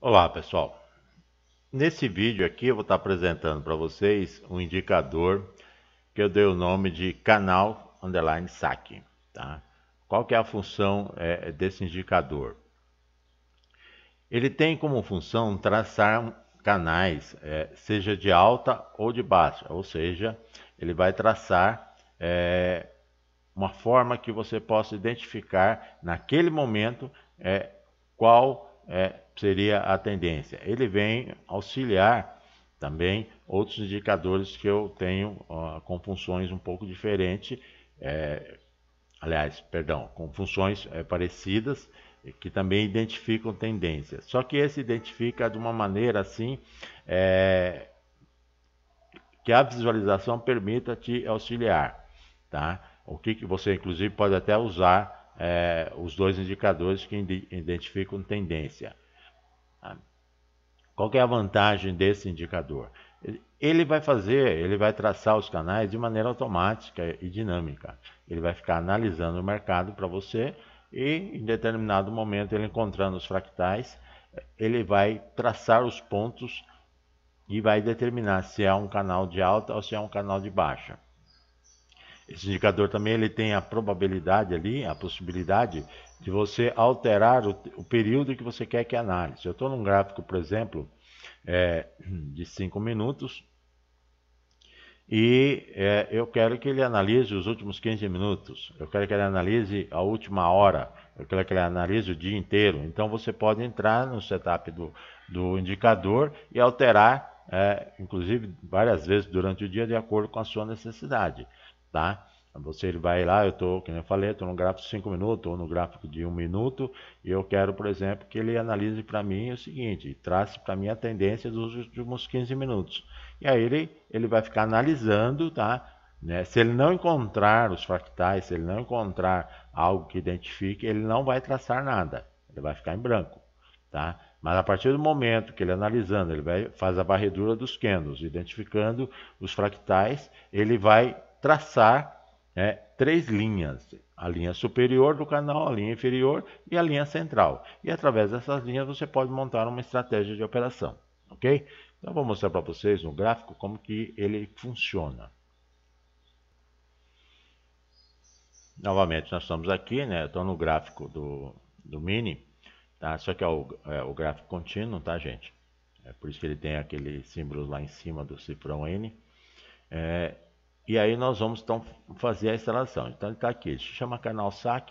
Olá pessoal, nesse vídeo aqui eu vou estar apresentando para vocês um indicador que eu dei o nome de canal underline saque. Tá? Qual que é a função é, desse indicador? Ele tem como função traçar canais, é, seja de alta ou de baixa, ou seja, ele vai traçar é, uma forma que você possa identificar naquele momento é, qual é, seria a tendência. Ele vem auxiliar também outros indicadores que eu tenho com funções um pouco diferentes, é, aliás, perdão, com funções é, parecidas que também identificam tendências. Só que esse identifica de uma maneira assim é, que a visualização permita te auxiliar, tá? O que, que você inclusive pode até usar é, os dois indicadores que identificam tendência. Qual é a vantagem desse indicador? Ele vai fazer, ele vai traçar os canais de maneira automática e dinâmica. Ele vai ficar analisando o mercado para você e em determinado momento ele encontrando os fractais, ele vai traçar os pontos e vai determinar se é um canal de alta ou se é um canal de baixa. Esse indicador também ele tem a probabilidade ali, a possibilidade de você alterar o, o período que você quer que análise. Eu estou num gráfico, por exemplo, é, de 5 minutos e é, eu quero que ele analise os últimos 15 minutos, eu quero que ele analise a última hora, eu quero que ele analise o dia inteiro. Então você pode entrar no setup do, do indicador e alterar, é, inclusive várias vezes durante o dia, de acordo com a sua necessidade tá? Você vai lá, eu estou, como eu falei, estou no gráfico de 5 minutos ou no gráfico de 1 um minuto e eu quero, por exemplo, que ele analise para mim o seguinte, trace para mim a tendência dos últimos 15 minutos. E aí ele, ele vai ficar analisando, tá? Né? Se ele não encontrar os fractais, se ele não encontrar algo que identifique, ele não vai traçar nada, ele vai ficar em branco, tá? Mas a partir do momento que ele analisando, ele vai faz a varredura dos candles, identificando os fractais, ele vai traçar né, três linhas, a linha superior do canal, a linha inferior e a linha central. E através dessas linhas você pode montar uma estratégia de operação, ok? Então vou mostrar para vocês no gráfico como que ele funciona. Novamente nós estamos aqui, né? Estou no gráfico do, do mini, tá? Só que é o, é o gráfico contínuo, tá, gente? É por isso que ele tem aquele símbolo lá em cima do cifrão N. É, e aí nós vamos então fazer a instalação. Então ele está aqui, ele se chama canal SAC,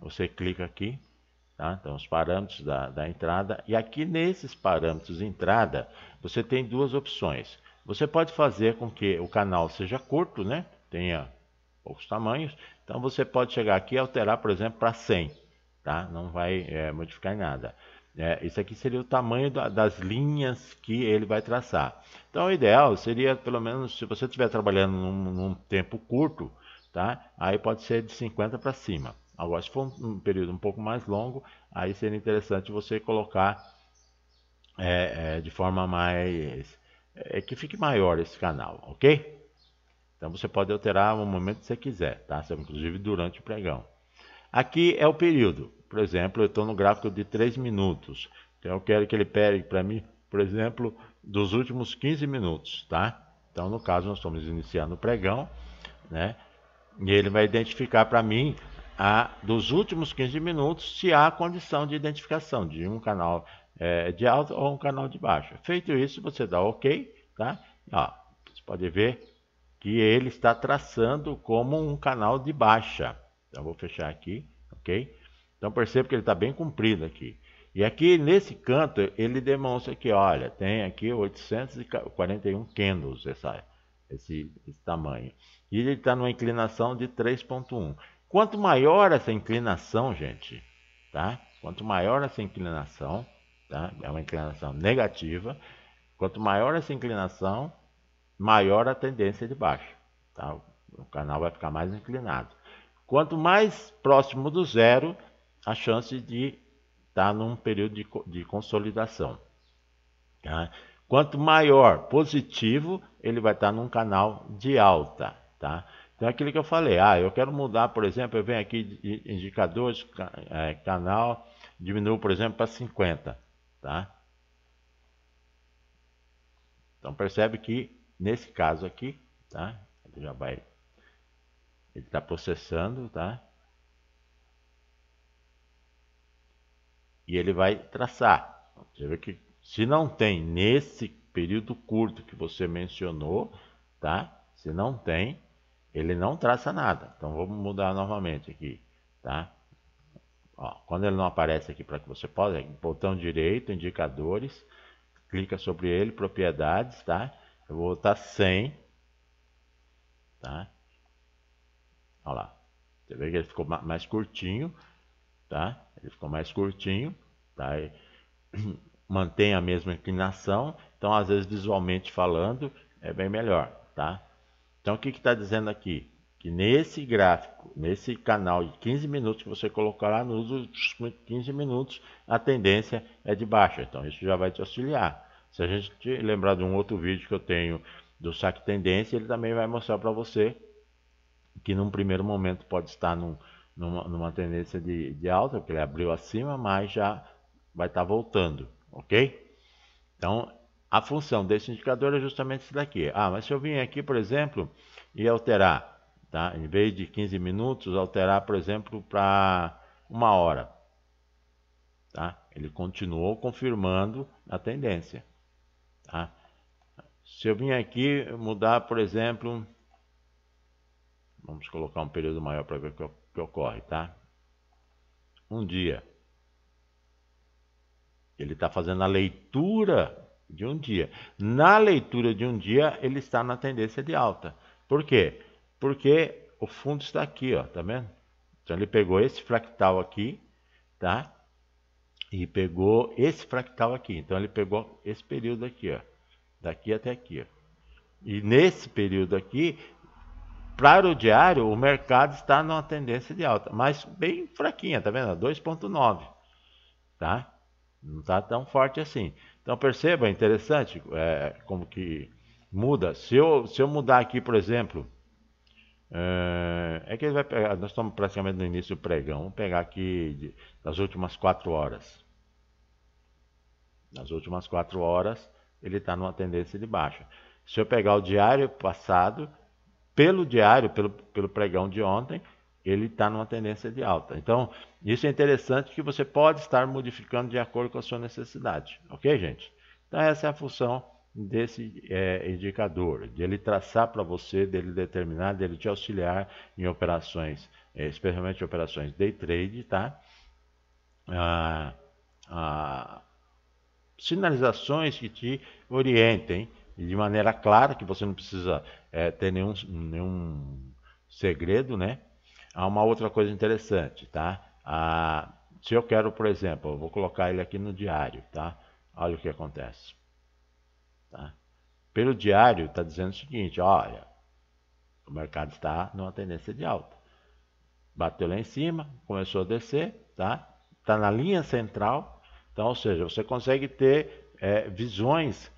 você clica aqui, tá? então os parâmetros da, da entrada, e aqui nesses parâmetros entrada, você tem duas opções. Você pode fazer com que o canal seja curto, né? tenha poucos tamanhos, então você pode chegar aqui e alterar, por exemplo, para 100, tá? não vai é, modificar nada. É, isso aqui seria o tamanho da, das linhas que ele vai traçar. Então, o ideal seria, pelo menos, se você estiver trabalhando num, num, tempo curto, tá? aí pode ser de 50 para cima. Agora, se for um, um, período um pouco mais longo, aí seria interessante você colocar é, é, de forma mais... É, que fique maior esse canal, ok? Então, você pode alterar no momento que você quiser, tá? Inclusive durante o pregão. Aqui é o período. Por exemplo, eu estou no gráfico de 3 minutos. Então eu quero que ele pegue para mim, por exemplo, dos últimos 15 minutos, tá? Então, no caso, nós estamos iniciando o pregão, né? E ele vai identificar para mim a, dos últimos 15 minutos se há condição de identificação de um canal é, de alta ou um canal de baixa. Feito isso, você dá OK, tá? Ó, você pode ver que ele está traçando como um canal de baixa. Então, vou fechar aqui, ok? Então perceba que ele está bem comprido aqui. E aqui nesse canto ele demonstra que, olha, tem aqui 841 candles essa, esse, esse tamanho. E ele está numa inclinação de 3.1. Quanto maior essa inclinação, gente, tá? Quanto maior essa inclinação, tá? É uma inclinação negativa. Quanto maior essa inclinação, maior a tendência de baixo, tá? O canal vai ficar mais inclinado. Quanto mais próximo do zero, a chance de estar tá num período de, de consolidação. Tá? Quanto maior positivo, ele vai estar tá num canal de alta. Tá? Então, é aquilo que eu falei, ah, eu quero mudar, por exemplo, eu venho aqui de indicadores, é, canal, diminuo, por exemplo, para 50. Tá? Então percebe que nesse caso aqui, tá? Ele já vai, ele está processando, tá? E ele vai traçar. Você vê que se não tem nesse período curto que você mencionou, tá? Se não tem, ele não traça nada. Então vamos mudar novamente aqui, tá? Ó, quando ele não aparece aqui para que você possa, botão direito, indicadores, clica sobre ele, propriedades, tá? Eu vou botar 100, tá? Olha lá. Você vê que ele ficou mais curtinho, tá? Ele ficou mais curtinho, tá? E mantém a mesma inclinação, então às vezes visualmente falando é bem melhor, tá? Então o que está dizendo aqui? Que nesse gráfico, nesse canal de 15 minutos que você colocar lá nos últimos 15 minutos, a tendência é de baixa. Então isso já vai te auxiliar. Se a gente lembrar de um outro vídeo que eu tenho do saque tendência, ele também vai mostrar para você que num primeiro momento pode estar num, numa, numa, tendência de, de alta, porque ele abriu acima, mas já vai estar voltando, ok? Então a função desse indicador é justamente isso daqui. Ah, mas se eu vim aqui, por exemplo, e alterar, tá? em vez de 15 minutos, alterar, por exemplo, para uma hora. Tá? Ele continuou confirmando a tendência. Tá? Se eu vim aqui mudar, por exemplo, vamos colocar um período maior para ver o que, que ocorre, tá? Um dia. Ele está fazendo a leitura de um dia. Na leitura de um dia, ele está na tendência de alta. Por quê? Porque o fundo está aqui, ó, tá vendo? Então ele pegou esse fractal aqui, tá? E pegou esse fractal aqui. Então ele pegou esse período aqui, ó, daqui até aqui, ó. E nesse período aqui, para o diário, o mercado está numa tendência de alta, mas bem fraquinha, tá vendo? 2.9, tá? Não está tão forte assim. Então perceba, é interessante é, como que muda. Se eu, se eu mudar aqui, por exemplo, é, é, que ele vai pegar, nós estamos praticamente no início do pregão, vamos pegar aqui de, das últimas quatro horas. Nas últimas quatro horas, ele está numa tendência de baixa. Se eu pegar o diário passado, pelo diário, pelo, pelo pregão de ontem, ele está numa tendência de alta. Então, isso é interessante que você pode estar modificando de acordo com a sua necessidade. Ok, gente? Então, essa é a função desse é, indicador, de ele traçar para você, dele determinar, dele te auxiliar em operações, é, especialmente operações day trade, tá? Ah, ah, sinalizações que te orientem de maneira clara, que você não precisa é, ter nenhum, nenhum segredo, né? Há uma outra coisa interessante, tá? Ah, se eu quero, por exemplo, eu vou colocar ele aqui no diário, tá? Olha o que acontece. Tá? Pelo diário está dizendo o seguinte, olha, o mercado está numa tendência de alta. Bateu lá em cima, começou a descer, tá? Está na linha central, então, ou seja, você consegue ter é, visões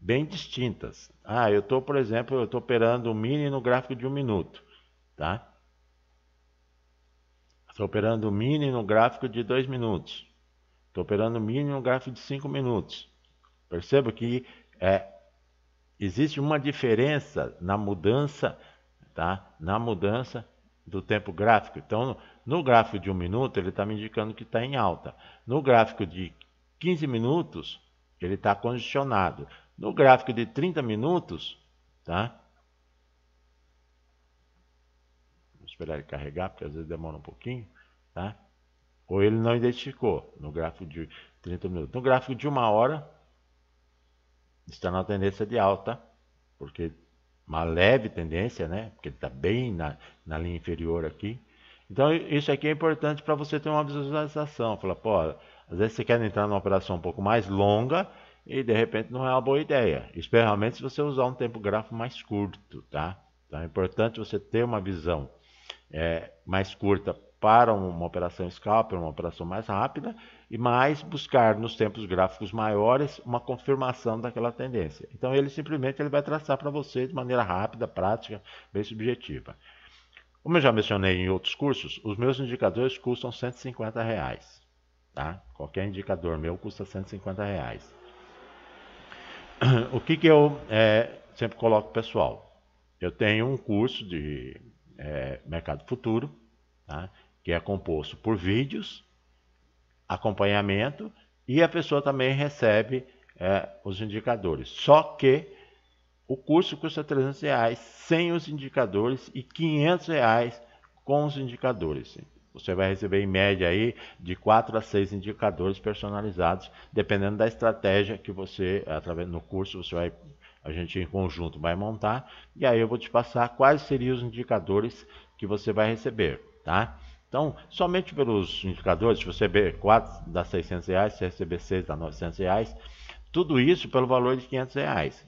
bem distintas. Ah, eu estou, por exemplo, eu estou operando o mini no gráfico de um minuto, tá? Estou operando mini no gráfico de 2 minutos. Estou operando mini no gráfico de 5 minutos. Perceba que é, existe uma diferença na mudança, tá? Na mudança do tempo gráfico. Então, no gráfico de 1 um minuto, ele está me indicando que está em alta. No gráfico de 15 minutos, ele está condicionado. No gráfico de 30 minutos, tá? esperar ele carregar, porque às vezes demora um pouquinho, tá? Ou ele não identificou no gráfico de 30 minutos. No gráfico de uma hora, está na tendência de alta, porque uma leve tendência, né? Porque ele está bem na, na linha inferior aqui. Então, isso aqui é importante para você ter uma visualização. Fala, pô, às vezes você quer entrar numa operação um pouco mais longa e de repente não é uma boa ideia. Especialmente se você usar um tempo gráfico mais curto, tá? Então é importante você ter uma visão é, mais curta para uma operação scalper, uma operação mais rápida, e mais buscar nos tempos gráficos maiores uma confirmação daquela tendência. Então ele simplesmente ele vai traçar para você de maneira rápida, prática, bem subjetiva. Como eu já mencionei em outros cursos, os meus indicadores custam 150 reais. Tá? Qualquer indicador meu custa 150 reais. o que, que eu é, sempre coloco pessoal? Eu tenho um curso de é, mercado futuro, tá? que é composto por vídeos, acompanhamento e a pessoa também recebe é, os indicadores. Só que o curso custa 300 reais sem os indicadores e 500 reais com os indicadores. Você vai receber em média aí de 4 a 6 indicadores personalizados, dependendo da estratégia que você, através no curso, você vai a gente em conjunto vai montar, e aí eu vou te passar quais seriam os indicadores que você vai receber, tá? Então, somente pelos indicadores, se você receber 4 dá 600 reais, se receber 6 dá 900 reais, tudo isso pelo valor de 500 reais.